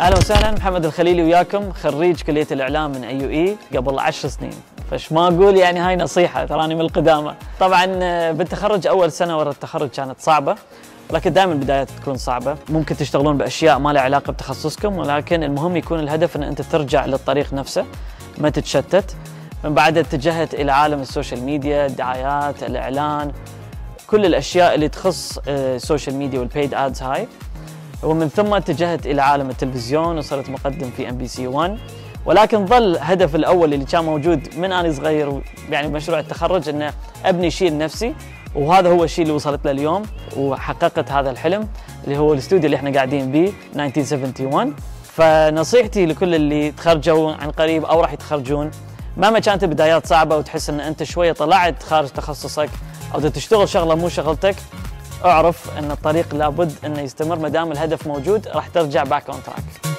أهلا وسهلا محمد الخليلي وياكم خريج كلية الإعلام من AUE قبل عشر سنين. فش ما أقول يعني هاي نصيحة تراني من القدامى. طبعا آه، بالتخرج أول سنة ورا التخرج كانت صعبة ولكن دائما البدايات تكون صعبة. ممكن تشتغلون بأشياء ما لها علاقة بتخصصكم ولكن المهم يكون الهدف إن أنت ترجع للطريق نفسه ما تتشتت. من بعد اتجهت إلى عالم السوشيال ميديا الدعايات الإعلان كل الأشياء اللي تخص السوشيال ميديا وال paid ads هاي. ومن ثم اتجهت إلى عالم التلفزيون وصرت مقدم في MBC 1 ولكن ظل هدف الأول اللي كان موجود من أنا صغير يعني مشروع التخرج إنه أبني شيء لنفسي. وهذا هو الشيء اللي وصلت له اليوم وحققت هذا الحلم اللي هو الاستوديو اللي إحنا قاعدين به 1971 فنصيحتي لكل اللي تخرجوا عن قريب أو راح يتخرجون مهما كانت البدايات صعبة وتحس إن أنت شوية طلعت خارج تخصصك أو تشتغل شغلة مو شغلتك اعرف إن الطريق لابد إنه يستمر ما دام الهدف موجود راح ترجع back on track